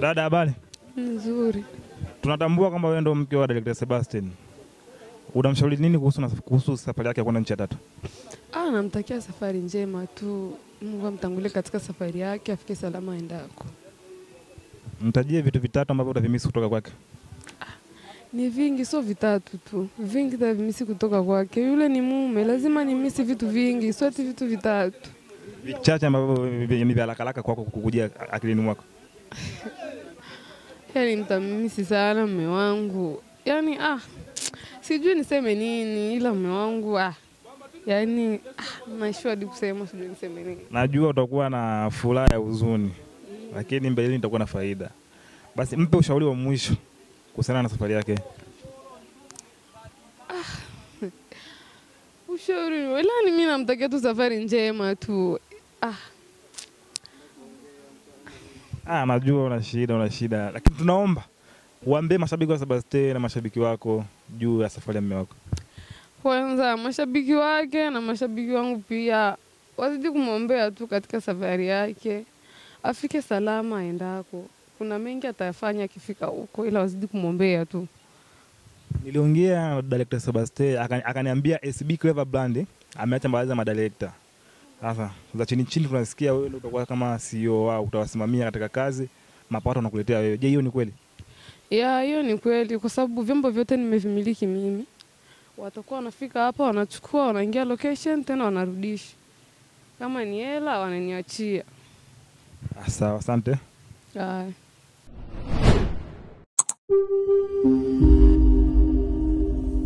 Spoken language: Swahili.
Dada, habari? Nzuri. Tunatambua kwamba wewe ndio mke wa Director Sebastian. Unamshauri nini kuhusu, kuhusu safari yake ya kwenda nchi ya tatu? Ah, namtakia safari njema tu. Mungu amtangulie katika safari yake, afike salama endako. Mtajie vitu vitatu ambavyo utavimisi kutoka kwake. Ni vingi, sio vitatu tu, vingi tavimisi kutoka kwake. Yule ni mume, lazima nimisi vitu vingi, sio ati vitu vitatu. Vichache ambavyo ni vya haraka kwako kukujia akilini mwako. Yaani mtamisi sana mume wangu, yani ah, sijui niseme nini, ila mume wangu ah, yaani ah, naishwa hadi kusema, sijui niseme nini. Najua utakuwa na furaha ya huzuni, lakini mbeleni itakuwa na faida. Basi mpe ushauri wa mwisho kuhusiana na safari yake. Ah, Ushauri walani, mi namtakia tu safari njema tu. Ah, Ah, najua una shida, una shida, lakini tunaomba uambie mashabiki wa Sebaste na mashabiki wako juu ya safari ya mume wako. kwanza mashabiki wake na mashabiki wangu pia wazidi kumwombea tu katika safari yake, afike salama aendako. Kuna mengi atayafanya akifika huko, ila wazidi kumwombea tu. Niliongea na director Sebastian akani- akaniambia SB Clever Brand ameacha baadhi ya madirekta. Sasa za chini chini tunasikia wewe utakuwa kama CEO wao, utawasimamia katika kazi, mapato nakuletea wewe. Je, hiyo ni kweli? Ya, hiyo ni kweli, kwa sababu vyombo vyote nimevimiliki mimi. Watakuwa wanafika hapa, wanachukua, wanaingia location, tena wanarudisha. Kama ni hela wananiachia. Ah, Sawa, asante. Haya.